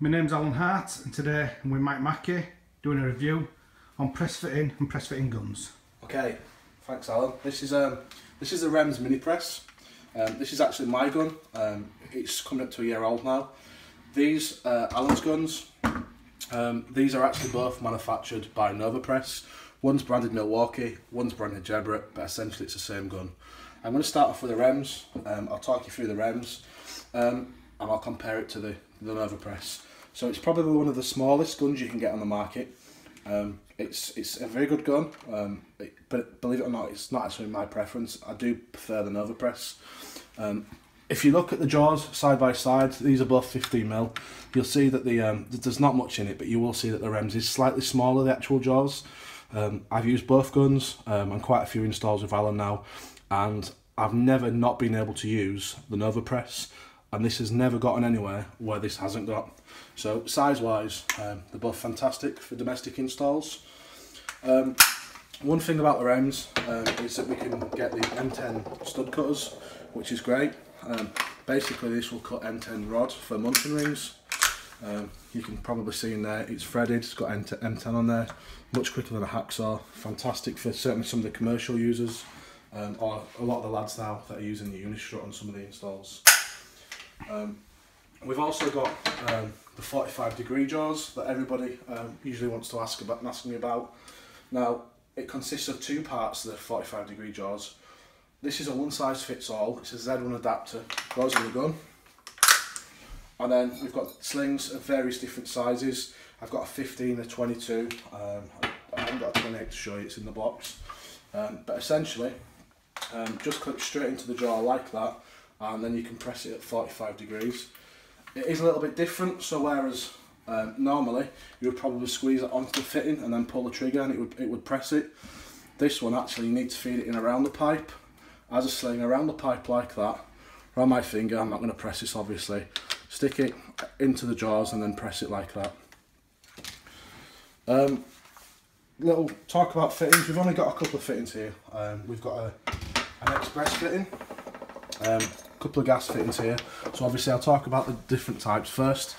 My name's Allen Hart and today I'm with Mike Mackie doing a review on press fitting and press fitting guns. Okay, thanks Allen. This is um this is the Rems mini press. Um, this is actually my gun. Um, it's coming up to a year old now. These uh, Allen's guns. Um, these are actually both manufactured by Novopress. One's branded Milwaukee, one's branded Geberit, but essentially it's the same gun. I'm going to start off with the Rems. Um, I'll talk you through the Rems, um, and I'll compare it to the the Novopress. So it's probably one of the smallest guns you can get on the market. Um, it's it's a very good gun, um, it, but believe it or not, it's not actually my preference. I do prefer the Novopress. Um, if you look at the jaws side by side, these are both 15 mil. You'll see that the um, there's not much in it, but you will see that the Rems is slightly smaller. The actual jaws. Um, I've used both guns um, and quite a few installs with Allen now, and I've never not been able to use the Novopress, and this has never gotten anywhere where this hasn't got. So size wise, um, they're both fantastic for domestic installs. Um, one thing about the Rems um, is that we can get the M10 stud cutters, which is great. Um, basically this will cut M10 rod for munsen rings. Um, you can probably see in there it's threaded, it's got M10 on there, much quicker than a hacksaw. Fantastic for certainly some of the commercial users um, or a lot of the lads now that are using the Unistrut on some of the installs. Um, we've also got um, the 45 degree jaws that everybody um, usually wants to ask about ask me about. Now it consists of two parts, of the 45 degree jaws. This is a one size fits all, it's a Z1 adapter, goes in the gun. And then we've got slings of various different sizes. I've got a 15, a 22, um, I haven't got a 28 to show you, it's in the box. Um, but essentially, um, just clip straight into the jaw like that, and then you can press it at 45 degrees. It is a little bit different, so whereas um, normally you would probably squeeze it onto the fitting and then pull the trigger and it would, it would press it. This one actually you need to feed it in around the pipe, as a sling around the pipe like that, around my finger, I'm not going to press this obviously, stick it into the jaws and then press it like that. Um, little talk about fittings, we've only got a couple of fittings here. Um, we've got a, an express fitting, um, couple of gas fittings here. So obviously I'll talk about the different types first.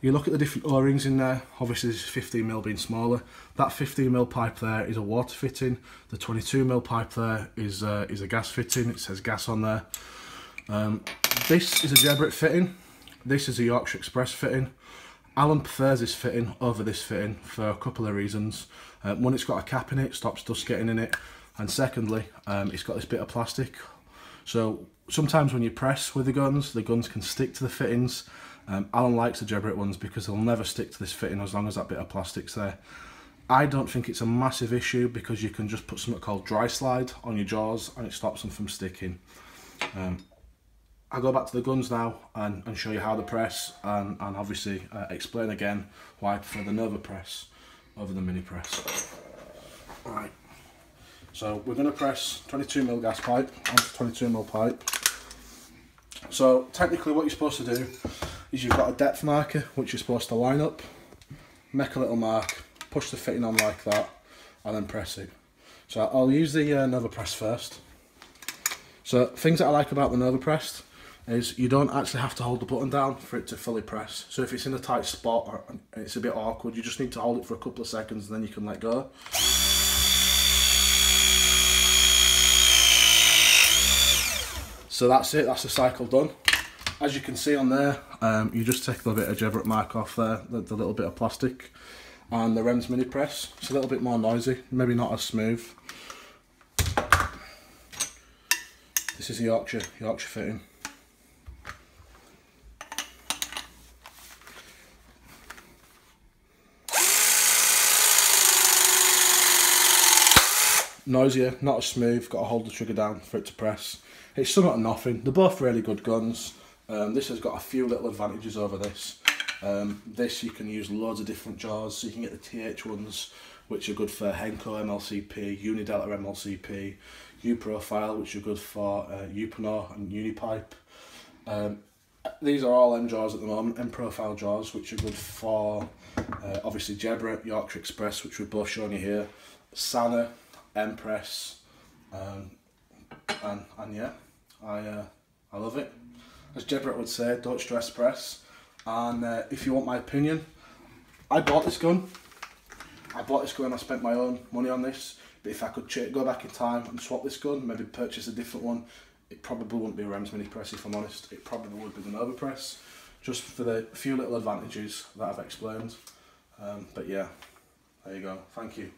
You look at the different O-rings in there, obviously this is 15mm being smaller. That 15mm pipe there is a water fitting. The 22mm pipe there is, uh, is a gas fitting, it says gas on there. Um, this is a Geberit fitting. This is a Yorkshire Express fitting. Allen prefers this fitting over this fitting for a couple of reasons. Uh, one, it's got a cap in it, stops dust getting in it. And secondly, um, it's got this bit of plastic. So sometimes when you press with the guns, the guns can stick to the fittings. Um, Allen likes the Geberit ones because they'll never stick to this fitting as long as that bit of plastic's there. I don't think it's a massive issue because you can just put something called dry slide on your jaws and it stops them from sticking. Um, I'll go back to the guns now and, and show you how to press and, and obviously uh, explain again why I prefer the Novopress over the mini press. Right. So we're going to press 22mm gas pipe onto 22mm pipe. So technically what you're supposed to do is you've got a depth marker which you're supposed to line up, make a little mark, push the fitting on like that and then press it. So I'll use the uh, Novopress first. So things that I like about the Novopress is you don't actually have to hold the button down for it to fully press. So if it's in a tight spot or it's a bit awkward, you just need to hold it for a couple of seconds and then you can let go. So that's it, that's the cycle done. As you can see on there, um, you just take a little bit of Geberit mark off there, the, the little bit of plastic. And the Rems mini press, it's a little bit more noisy, maybe not as smooth. This is the Yorkshire, Yorkshire fitting. Noisier, not as smooth, got to hold the trigger down for it to press. It's somewhat nothing. They're both really good guns. Um, this has got a few little advantages over this. Um, this you can use loads of different jaws, so you can get the TH ones, which are good for Henco MLCP, Unidelta MLCP, U-Profile, which are good for uh, Uponor and Unipipe. Um, these are all M jaws at the moment, M profile jaws, which are good for uh, obviously Geberit, Yorkshire Express, which we've both shown you here, Sanha, Empress, um, and, and yeah, I, uh, I love it. As Geberit would say, don't stress press. And uh, if you want my opinion, I bought this gun. I bought this gun. I spent my own money on this. But if I could go back in time and swap this gun, maybe purchase a different one, it probably wouldn't be a Rems Mini Press if I'm honest. It probably would be the Novopress, just for the few little advantages that I've explained. Um, but yeah, there you go. Thank you.